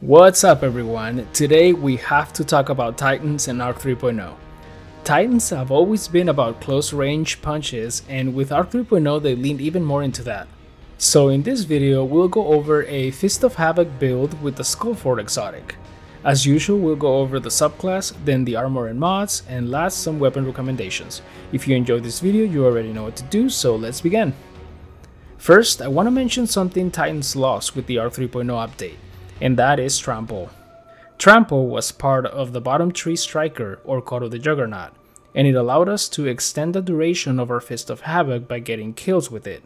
What's up everyone? Today we have to talk about Titans and Arc 3.0. Titans have always been about close range punches and with Arc 3.0 they leaned even more into that. So in this video we'll go over a Fist of Havoc build with the Skullfort exotic. As usual we'll go over the subclass, then the armor and mods, and last some weapon recommendations. If you enjoyed this video you already know what to do, so let's begin. First, I want to mention something Titans lost with the Arc 3.0 update and that is Trample. Trample was part of the bottom 3 striker or Code of the Juggernaut, and it allowed us to extend the duration of our Fist of Havoc by getting kills with it.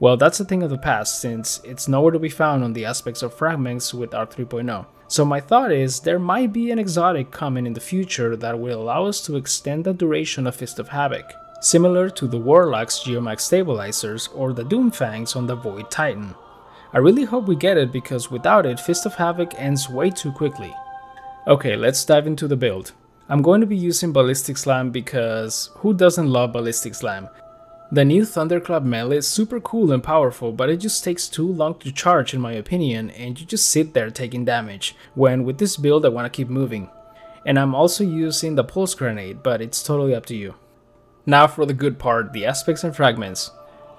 Well, that's a thing of the past since it's nowhere to be found on the aspects of fragments with Arc 3.0. So my thought is there might be an exotic coming in the future that will allow us to extend the duration of Fist of Havoc, similar to the Warlock's Geomag stabilizers or the Doomfangs on the Void Titan. I really hope we get it because without it, Fist of Havoc ends way too quickly. Okay, let's dive into the build. I'm going to be using Ballistic Slam because who doesn't love Ballistic Slam? The new Thunderclap melee is super cool and powerful, but it just takes too long to charge in my opinion and you just sit there taking damage, when with this build I want to keep moving. And I'm also using the Pulse Grenade, but it's totally up to you. Now for the good part, the aspects and fragments.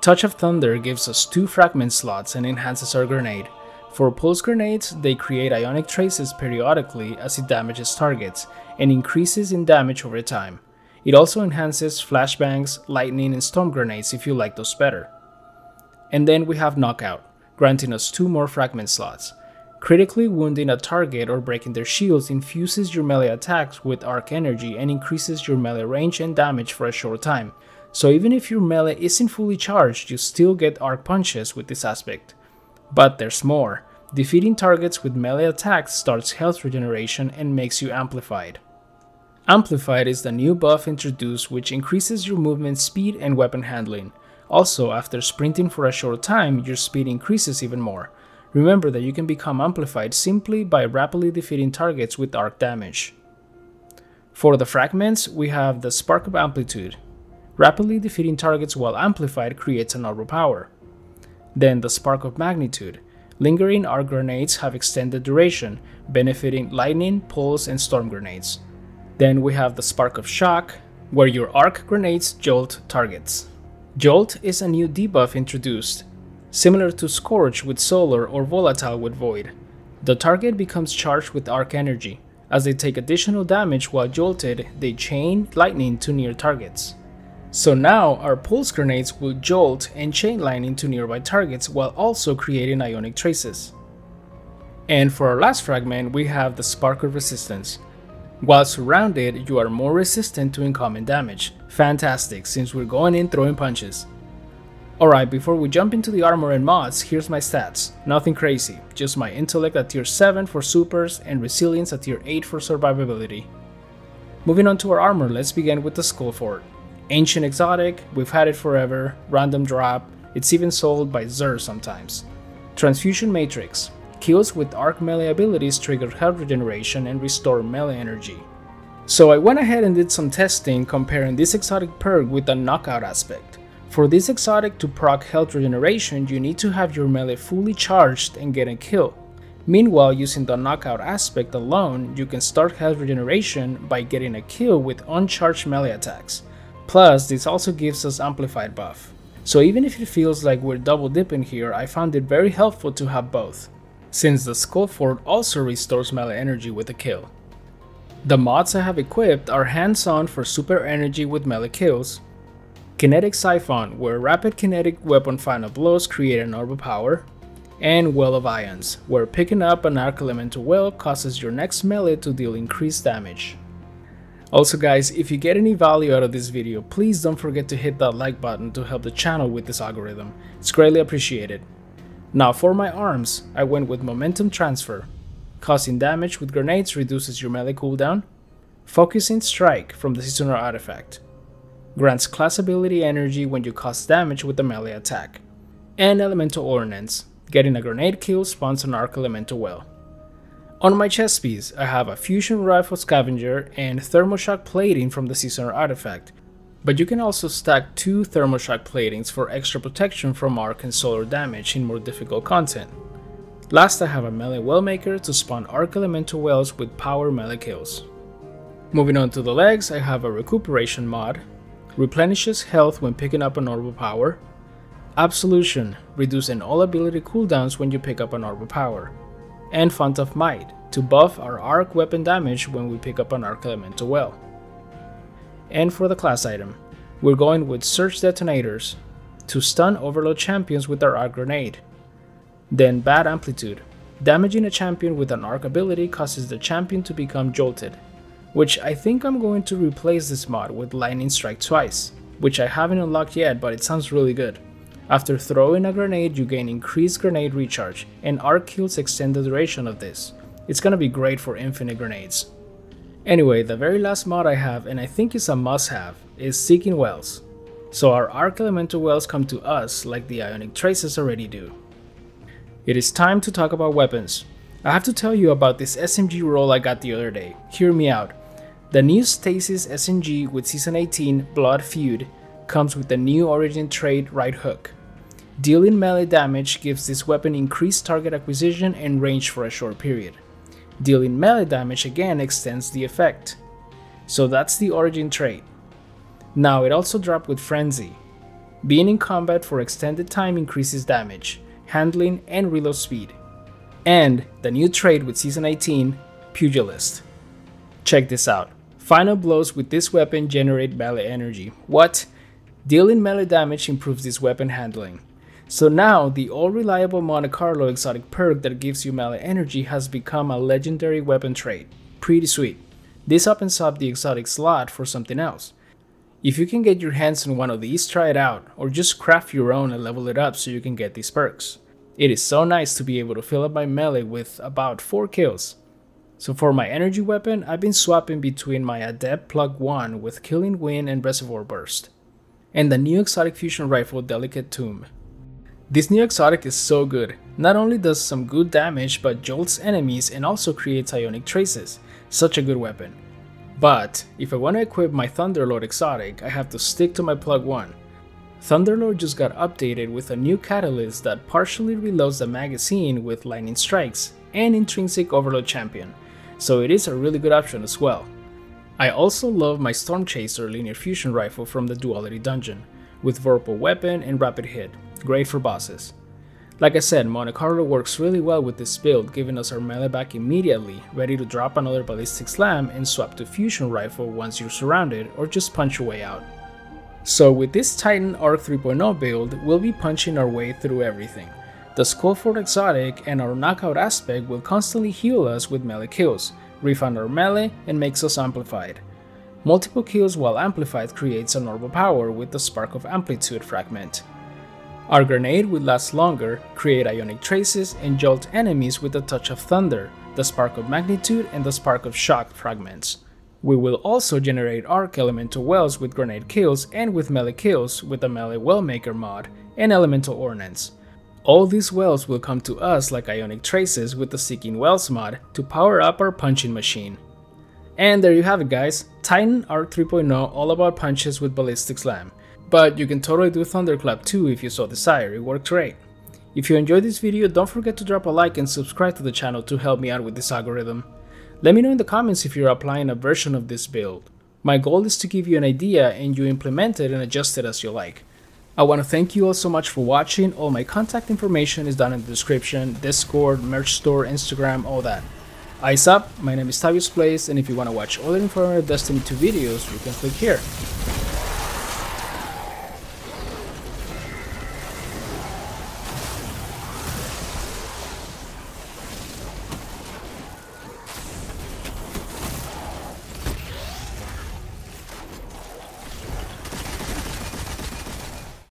Touch of Thunder gives us two fragment slots and enhances our grenade. For pulse grenades, they create ionic traces periodically as it damages targets, and increases in damage over time. It also enhances flashbangs, lightning, and storm grenades if you like those better. And then we have Knockout, granting us two more fragment slots. Critically wounding a target or breaking their shields infuses your melee attacks with arc energy and increases your melee range and damage for a short time, so even if your melee isn't fully charged, you still get arc punches with this aspect. But there's more. Defeating targets with melee attacks starts health regeneration and makes you amplified. Amplified is the new buff introduced which increases your movement speed and weapon handling. Also, after sprinting for a short time, your speed increases even more. Remember that you can become amplified simply by rapidly defeating targets with arc damage. For the fragments, we have the Spark of Amplitude, Rapidly defeating targets while amplified creates an overpower. Then the Spark of Magnitude. Lingering arc grenades have extended duration, benefiting lightning, pulse, and storm grenades. Then we have the Spark of Shock, where your arc grenades jolt targets. Jolt is a new debuff introduced, similar to Scorch with Solar or Volatile with Void. The target becomes charged with arc energy. As they take additional damage while jolted, they chain lightning to near targets. So now our pulse grenades will jolt and chainline into nearby targets while also creating ionic traces. And for our last fragment, we have the Spark of Resistance. While surrounded, you are more resistant to incoming damage. Fantastic, since we're going in throwing punches. Alright, before we jump into the armor and mods, here's my stats. Nothing crazy, just my intellect at tier 7 for supers and resilience at tier 8 for survivability. Moving on to our armor, let's begin with the Skullfort. Ancient Exotic, we've had it forever, random drop, it's even sold by Xur sometimes. Transfusion Matrix, kills with arc melee abilities trigger health regeneration and restore melee energy. So I went ahead and did some testing comparing this exotic perk with the knockout aspect. For this exotic to proc health regeneration, you need to have your melee fully charged and get a kill. Meanwhile, using the knockout aspect alone, you can start health regeneration by getting a kill with uncharged melee attacks. Plus, this also gives us amplified buff. So even if it feels like we're double dipping here, I found it very helpful to have both, since the Skullfort also restores melee energy with a kill. The mods I have equipped are hands-on for super energy with melee kills, Kinetic Siphon, where rapid kinetic weapon final blows create an orb of power, and Well of Ions, where picking up an arc elemental well causes your next melee to deal increased damage. Also guys, if you get any value out of this video, please don't forget to hit that like button to help the channel with this algorithm. It's greatly appreciated. Now for my arms, I went with Momentum Transfer. Causing damage with grenades reduces your melee cooldown. Focusing Strike from the Seasonal Artifact. Grants class ability energy when you cause damage with a melee attack. And Elemental Ordnance. Getting a grenade kill spawns an Arc Elemental Well. On my chest piece, I have a fusion rifle scavenger and thermoshock plating from the seasonal artifact, but you can also stack two thermoshock platings for extra protection from arc and solar damage in more difficult content. Last I have a melee Wellmaker to spawn arc elemental wells with power melee kills. Moving on to the legs, I have a recuperation mod, replenishes health when picking up an orb of power, absolution, reducing all ability cooldowns when you pick up an orb of power, and font of might, to buff our arc weapon damage when we pick up an arc elemental well. And for the class item, we're going with Surge Detonators to stun overload champions with our arc grenade. Then Bad Amplitude. Damaging a champion with an arc ability causes the champion to become jolted, which I think I'm going to replace this mod with Lightning Strike twice, which I haven't unlocked yet but it sounds really good. After throwing a grenade you gain increased grenade recharge, and arc kills extend the duration of this. It's gonna be great for infinite grenades. Anyway, the very last mod I have, and I think it's a must have, is Seeking Wells. So our Arc Elemental Wells come to us like the Ionic Traces already do. It is time to talk about weapons. I have to tell you about this SMG roll I got the other day. Hear me out. The new Stasis SMG with Season 18 Blood Feud comes with the new Origin trait Right Hook. Dealing melee damage gives this weapon increased target acquisition and range for a short period. Dealing melee damage again extends the effect. So that's the Origin trait. Now it also dropped with Frenzy. Being in combat for extended time increases damage, handling, and reload speed. And the new trait with Season 18, Pugilist. Check this out. Final blows with this weapon generate melee energy. What? Dealing melee damage improves this weapon handling. So now, the all-reliable Monte Carlo exotic perk that gives you melee energy has become a legendary weapon trait. Pretty sweet. This opens up the exotic slot for something else. If you can get your hands on one of these, try it out, or just craft your own and level it up so you can get these perks. It is so nice to be able to fill up my melee with about 4 kills. So for my energy weapon, I've been swapping between my Adept Plug 1 with Killing Wind and Reservoir Burst, and the new exotic fusion rifle Delicate Tomb. This new exotic is so good, not only does some good damage but jolts enemies and also creates ionic traces, such a good weapon. But if I want to equip my Thunderlord exotic, I have to stick to my plug 1. Thunderlord just got updated with a new catalyst that partially reloads the magazine with lightning strikes and intrinsic overload champion, so it is a really good option as well. I also love my Storm Chaser linear fusion rifle from the Duality dungeon, with Vorpal weapon and rapid hit, great for bosses. Like I said, Monte Carlo works really well with this build, giving us our melee back immediately, ready to drop another ballistic slam and swap to fusion rifle once you're surrounded or just punch your way out. So with this Titan Arc 3.0 build, we'll be punching our way through everything. The Skullfort exotic and our knockout aspect will constantly heal us with melee kills, refund our melee, and makes us amplified. Multiple kills while amplified creates a orb power with the Spark of Amplitude fragment. Our grenade will last longer, create ionic traces, and jolt enemies with a touch of thunder, the spark of magnitude, and the spark of shock fragments. We will also generate arc elemental wells with grenade kills and with melee kills with the melee wellmaker mod and elemental ordnance. All these wells will come to us like ionic traces with the Seeking Wells mod to power up our punching machine. And there you have it guys, Titan Arc 3.0 all about punches with Ballistic Slam. But you can totally do Thunderclap too if you so desire, it worked great. If you enjoyed this video, don't forget to drop a like and subscribe to the channel to help me out with this algorithm. Let me know in the comments if you're applying a version of this build. My goal is to give you an idea and you implement it and adjust it as you like. I want to thank you all so much for watching, all my contact information is down in the description, Discord, merch store, Instagram, all that. Eyes up, my name is Tavius Plays, and if you want to watch other informative Destiny 2 videos, you can click here.